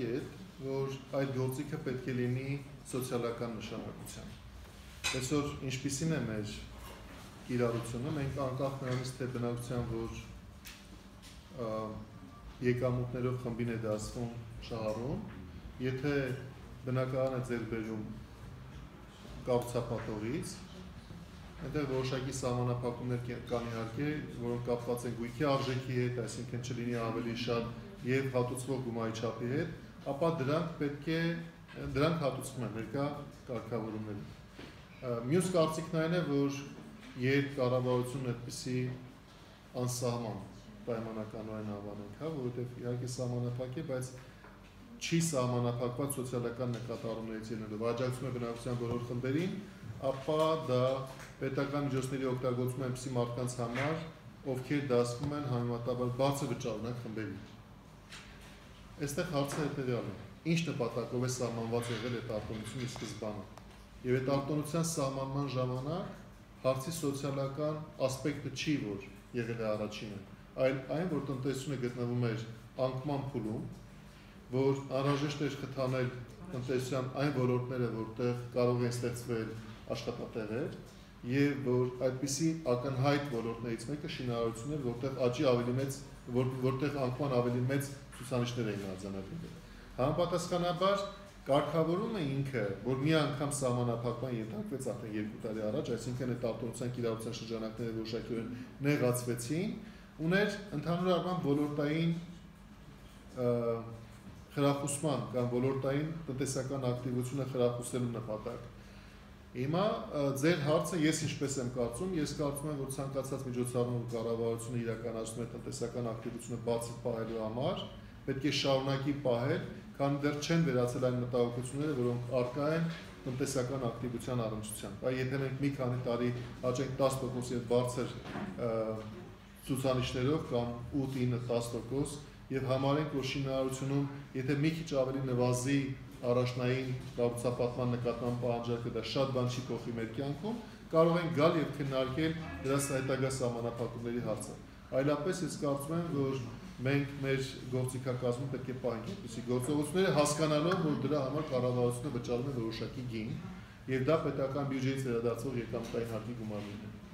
Ետ, որ այդ գործիքը պետք է լինի սոցիալական նշանակության։ Այսօր ինչպիսին է մեր կիրառությունը, մենք անկախ նրանից թե բնակության որ եկամուտներով խմբին է դասվում շահառում, եթե բնակարանը ձեր բերում կառուցապատողից, այնտեղ որոշակի սահմանափակումներ կան իհարկե, որոնք կապված են գույքի արժեքի հետ, այսինքն չլինի ավելի շատ եւ հատուցվող գումարի չափի հետ, ապա դրանք պետք է դրանք հատուցվում են ներկա կարգավորումներում։ Մյուս կարծիքն այն է, որ երբ կառավարությունն այդպիսի անսահման պայմանականորեն անվանենք, հա, որովհետեւ իհարկե սահմանափակ է, բայց չի սահմանափակված սոցիալական նկատառումներից ելնելով աջակցում է բնակության բոլոր խմբերին, ապա դա պետական միջոցների օգտագործում այնպիսի մարդկանց համար, ովքեր դասվում են համեմատաբար բարձր վճարունակ խմբերի։ Այստեղ հարցը հետևյալն է. ինչ նպատակով է սահմանված եղել այդ արտոնությունը սկզբանը։ Եվ այդ արտոնության սահմանման ժամանակ հարցի սոցիալական ասպեկտը չի, որ եղել է առաջինը, այլ այն, որ տնտեսությունը գտնվում էր անկման փուլում, որ անհրաժեշտ էր խթանել տնտեսության այն ոլորտները, որտեղ կարող են ստեղծվել աշխատատեղեր, եւ որ այդպիսի ակնհայտ ոլորտներից մեկը շինարարությունն էր, որտեղ աճի ավելի մեծ, որ, որտեղ անկման ավելի մեծ ցուցանիշներ էին արձանագրվել։ Համապատասխանաբար կարգավորումը ինքը, որ մի անգամ սահմանափակման ենթարկվեց արդեն 2 տարի առաջ, այսինքն այդ արտոնության կիրառության շրջանակները որոշակիորեն նեղացվեցին, ուներ ընդհանուր առմամբ ոլորտային խրախուսման կամ ոլորտային տնտեսական ակտիվությունը խրախուսելու նպատակ Հիմա ձեր հարցը ես ինչպես եմ կարծում, ես կարծում եմ, որ ցանկացած միջոցառում կառավարությունը իրականացնում է տնտեսական ակտիվությունը բացի պահելու համար, պետք է շարունակի պահել, քան դեռ չեն վերացել այն մտահոգությունները, որոնք արկա են տնտեսական ակտիվության առնչությամբ։ Այ եթե մենք մի քանի տարի աճենք 10% եւ բարձր ցուցանիշներով կամ 8-9-10% եւ համարենք, որ շինարարությունում եթե մի քիչ ավելի նվազի առաջնային կառուցապատման նկատմամբ պահանջարկը դա շատ բան չի փոխի մեր կյանքում, կարող են գալ եւ քննարկել դրա հետագա սահմանափակումների հարցը։ Այլապես ես կարծում եմ, որ մենք մեր գործիքակազմում պետք է պահենք այդպիսի գործողությունները հասկանալով, որ դրա համար կառավարությունը վճարում է որոշակի գին եւ դա պետական բյուջեից վերադարձող եկամտային հարկի գումարներն են։